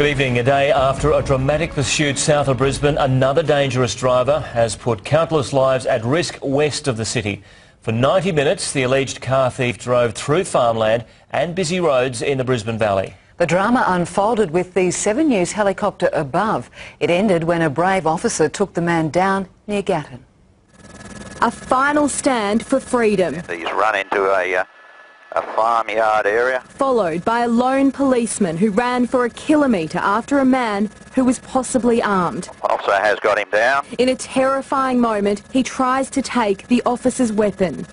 Good evening. A day after a dramatic pursuit south of Brisbane, another dangerous driver has put countless lives at risk west of the city. For 90 minutes, the alleged car thief drove through farmland and busy roads in the Brisbane Valley. The drama unfolded with the 7 News helicopter above. It ended when a brave officer took the man down near Gatton. A final stand for freedom. He's run into a uh, a farmyard area. Followed by a lone policeman who ran for a kilometre after a man who was possibly armed. Officer has got him down. In a terrifying moment, he tries to take the officer's weapon.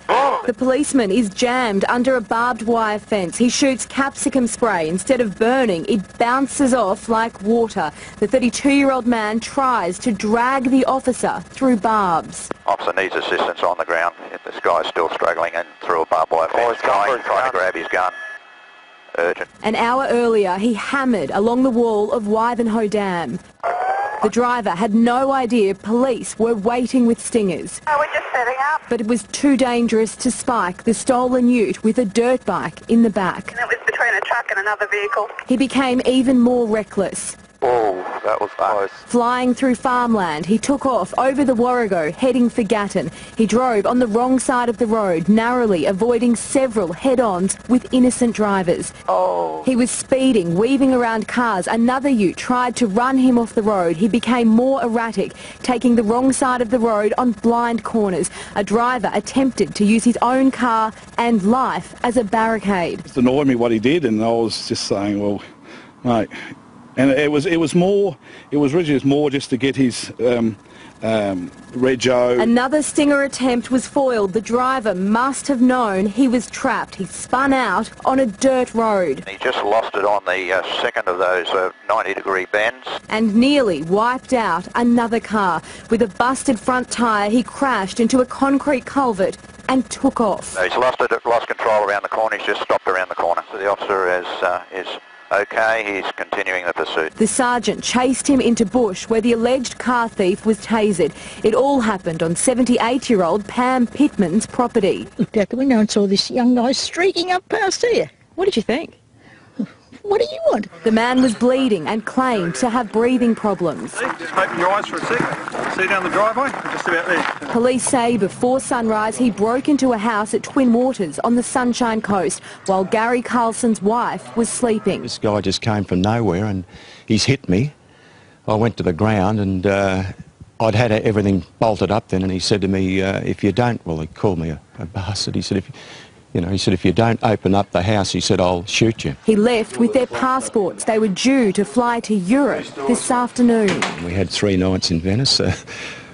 The policeman is jammed under a barbed wire fence. He shoots capsicum spray. Instead of burning, it bounces off like water. The 32-year-old man tries to drag the officer through barbs. Officer needs assistance on the ground. This guy's still struggling and through a barbed wire fence, trying, trying to grab his gun. Urgent. An hour earlier, he hammered along the wall of Wivenhoe Dam. The driver had no idea police were waiting with stingers. Oh, we're just setting up. But it was too dangerous to spike the stolen ute with a dirt bike in the back. And it was between a truck and another vehicle. He became even more reckless. Oh, that was close. Flying through farmland, he took off over the Warrego, heading for Gatton. He drove on the wrong side of the road, narrowly avoiding several head-ons with innocent drivers. Oh. He was speeding, weaving around cars. Another ute tried to run him off the road. He became more erratic, taking the wrong side of the road on blind corners. A driver attempted to use his own car and life as a barricade. It annoyed me what he did, and I was just saying, well, mate, and it was it was more it was originally more just to get his um, um, rego. Another stinger attempt was foiled. The driver must have known he was trapped. He spun out on a dirt road. He just lost it on the uh, second of those uh, 90 degree bends. And nearly wiped out another car. With a busted front tyre, he crashed into a concrete culvert and took off. So he's lost it, lost control around the corner. He's just stopped around the corner. So the officer is, uh, is Okay, he's continuing the pursuit. The sergeant chased him into bush where the alleged car thief was tasered. It all happened on 78-year-old Pam Pittman's property. Looked out the window and saw this young guy streaking up past here. What did you think? What do you want? The man was bleeding and claimed to have breathing problems. Just open your eyes for a sec. See down the driveway? Just about there. Police say before sunrise he broke into a house at Twin Waters on the Sunshine Coast while Gary Carlson's wife was sleeping. This guy just came from nowhere and he's hit me. I went to the ground and uh, I'd had everything bolted up then and he said to me, uh, if you don't, well he called me a, a bastard, he said, if you know, he said, if you don't open up the house, he said, I'll shoot you. He left with their passports. They were due to fly to Europe this afternoon. We had three nights in Venice. So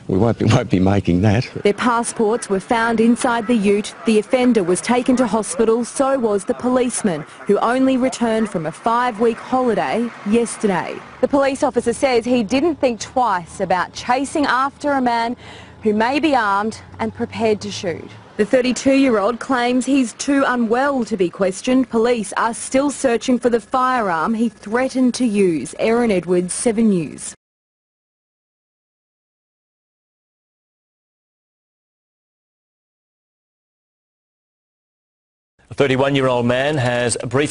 we won't be, won't be making that. Their passports were found inside the ute. The offender was taken to hospital, so was the policeman, who only returned from a five-week holiday yesterday. The police officer says he didn't think twice about chasing after a man who may be armed and prepared to shoot. The 32-year-old claims he's too unwell to be questioned. Police are still searching for the firearm he threatened to use. Erin Edwards, 7 News. A 31-year-old man has briefly